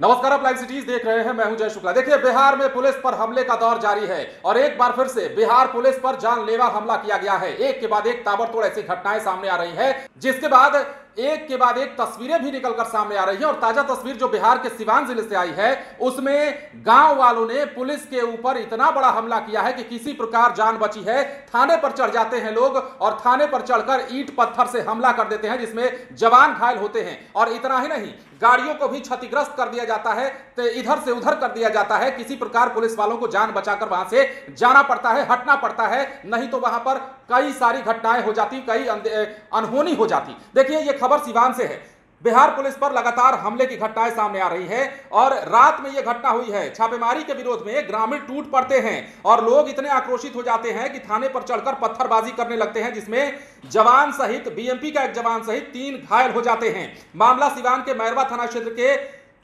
नमस्कार, आप live cities देख रहे हैं, मैं हूँ जय शुक्ला। देखिए, बिहार में पुलिस पर हमले का दौर जारी है और एक बार फिर से बिहार पुलिस पर जानलेवा हमला किया गया है। एक के बाद एक ताबड़तोड़ ऐसी घटनाएँ सामने आ रही है, जिसके बाद एक के बाद एक तस्वीरें भी निकलकर सामने आ रही हैं और ताज़ा तस्वीर जो बिहार के सिवान ज़िले से आई है, उसमें गाँव वालों ने पुलिस के ऊपर इतना बड़ा हमला किया है कि किसी प्रकार जान बची है। थाने पर चढ़ जाते हैं लोग और थाने पर चढ़कर ईट पत्थर से हमला कर देते हैं, जिसमें जवान घायल होते हैं। और इतना ही नहीं, गाड़ियों को भी क्षतिग्रस्त कर दिया जाता है तो इधर से उधर कर दिया जाता है। किसी प्रकार पुलिस वालों को जान बचाकर वहाँ से जाना पड़ता है, हटना पड़ता है, नहीं तो वहाँ पर कई सारी घटनाएँ हो जाती, कई अनहोनी हो जाती। देखिए, ये खबर सिवान से है। बिहार पुलिस पर लगातार हमले की घटनाएँ सामने आ रही है और रात में यह घटना हुई है। छापेमारी के विरोध में ग्रामीण टूट पड़ते हैं और लोग इतने आक्रोशित हो जाते हैं कि थाने पर चढ़कर पत्थरबाजी करने लगते हैं, जिसमें जवान सहित बीएमपी का एक जवान सहित तीन घायल हो जाते हैं। मामला सिवान के मैरवा थाना क्षेत्र के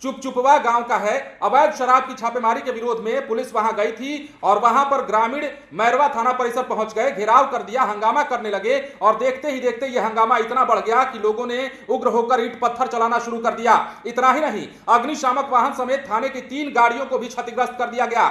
चुपचुपवा गाँव का है। अवैध शराब की छापेमारी के विरोध में पुलिस वहाँ गई थी और वहाँ पर ग्रामीण मैरवा थाना परिसर पहुँच गए। घेराव कर दिया, हंगामा करने लगे और देखते ही देखते यह हंगामा इतना बढ़ गया कि लोगों ने उग्र होकर ईट पत्थर चलाना शुरू कर दिया। इतना ही नहीं, अग्निशामक वाहन समेत थाने की तीन गाड़ियों को भी क्षतिग्रस्त कर दिया गया।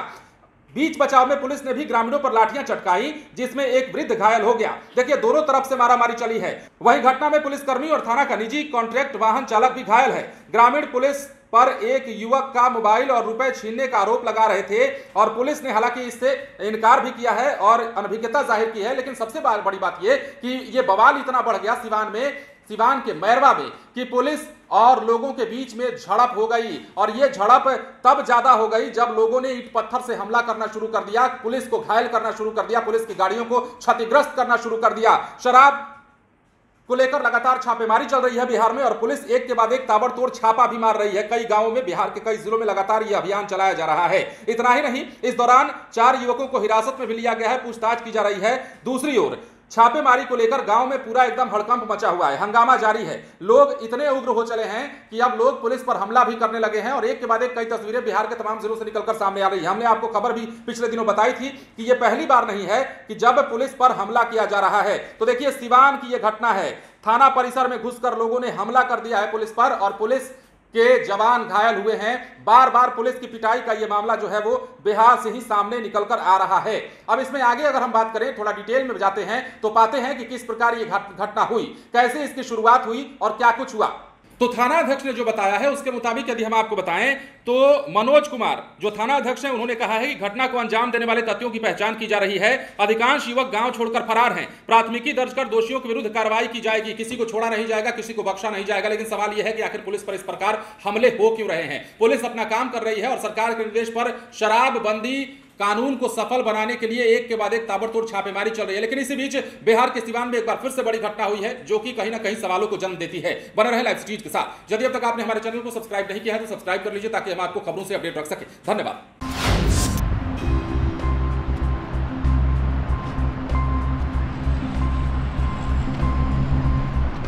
बीच बचाव में पुलिस ने भी ग्रामीणों पर लाठियाँ चटकाई, जिसमें एक वृद्ध घायल हो गया। देखिए, दोनों तरफ़ से मारामारी चली है। वही घटना में पुलिसकर्मी और थाना का निजी कॉन्ट्रैक्ट वाहन चालक भी घायल है। ग्रामीण पुलिस पर एक युवक का मोबाइल और रुपए छीनने का आरोप लगा रहे थे और पुलिस ने हालाँकि इससे इनकार भी किया है और अनभिज्ञता ज़ाहिर की है। लेकिन सबसे बड़ी बात यह कि ये बवाल इतना बढ़ गया सिवान में, सिवान के मैरवा में कि पुलिस और लोगों के बीच में झड़प हो गई और यह झड़प तब ज़्यादा हो गई जब लोगों ने ईट पत्थर से हमला करना शुरू कर दिया, पुलिस को घायल करना शुरू कर दिया, पुलिस की गाड़ियों को क्षतिग्रस्त करना शुरू कर दिया। शराब को लेकर लगातार छापेमारी चल रही है बिहार में और पुलिस एक के बाद एक ताबड़तोड़ छापा भी मार रही है। कई गाँवों में बिहार के कई जिलों में लगातार यह अभियान चलाया जा रहा है। इतना ही नहीं, इस दौरान चार युवकों को हिरासत में भी लिया गया है। पूछताछ की जा रही है। दूसरी ओर छापेमारी को लेकर गाँव में पूरा एकदम हड़कंप मचा हुआ है। हंगामा जारी है। लोग इतने उग्र हो चले हैं कि अब लोग पुलिस पर हमला भी करने लगे हैं और एक के बाद एक कई तस्वीरें बिहार के तमाम जिलों से निकलकर सामने आ रही है। हमने आपको खबर भी पिछले दिनों बताई थी कि यह पहली बार नहीं है कि जब पुलिस पर हमला किया जा रहा है। तो देखिए, सिवान की यह घटना है। थाना परिसर में घुसकर लोगों ने हमला कर दिया है पुलिस पर और पुलिस के जवान घायल हुए हैं। बार बार पुलिस की पिटाई का यह मामला जो है वो बिहार से ही सामने निकलकर आ रहा है। अब इसमें आगे अगर हम बात करें, थोड़ा डिटेल में जाते हैं तो पाते हैं कि किस प्रकार ये घटना हुई, कैसे इसकी शुरुआत हुई और क्या कुछ हुआ। तो थाना अध्यक्ष ने जो बताया है, उसके मुताबिक यदि हम आपको बताएँ तो मनोज कुमार, जो थाना अध्यक्ष हैं, उन्होंने कहा है कि घटना को अंजाम देने वाले तथ्यों की पहचान की जा रही है। अधिकांश युवक गाँव छोड़कर फरार हैं। प्राथमिकी दर्ज कर दोषियों के विरुद्ध कार्रवाई की जाएगी। किसी को छोड़ा नहीं जाएगा, किसी को बख्शा नहीं जाएगा। लेकिन सवाल यह है कि आखिर पुलिस पर इस प्रकार हमले हो क्यों रहे हैं? पुलिस अपना काम कर रही है और सरकार के निर्देश पर शराब बंदी कानून को सफल बनाने के लिए एक के बाद एक ताबड़तोड़ छापेमारी चल रही है। लेकिन इसी बीच बिहार के सिवान में एक बार फिर से बड़ी घटना हुई है, जो कि कहीं ना कहीं सवालों को जन्म देती है। बना रहे लाइव स्टीज के साथ। यदि अब तक आपने हमारे चैनल को सब्सक्राइब नहीं किया है तो सब्सक्राइब कर लीजिए, ताकि हम आपको खबरों से अपडेट रख सके। धन्यवाद।